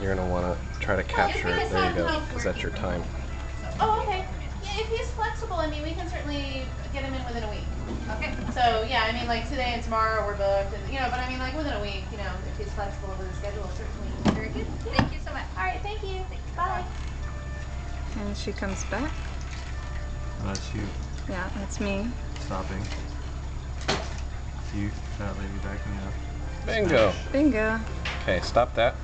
you're gonna want to try to capture it. There you go, because that's your time. Oh, okay. Yeah, if he's flexible, I mean, we can certainly get him in within a week. Okay. So yeah, I mean, like today and tomorrow we're booked, and you know, but I mean, like within a week, you know, if he's flexible with the schedule, certainly. Very good. Thank you so much. All right, thank you. Bye. And she comes back. Uh, that's you Yeah, that's me. stopping. You, that lady backing up. Bingo. Bingo. Okay, stop that.